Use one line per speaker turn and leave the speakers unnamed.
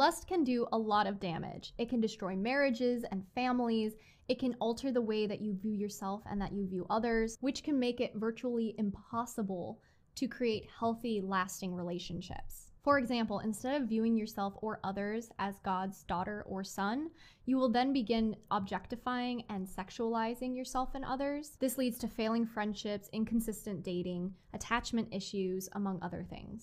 Lust can do a lot of damage. It can destroy marriages and families. It can alter the way that you view yourself and that you view others, which can make it virtually impossible to create healthy, lasting relationships. For example, instead of viewing yourself or others as God's daughter or son, you will then begin objectifying and sexualizing yourself and others. This leads to failing friendships, inconsistent dating, attachment issues, among other things.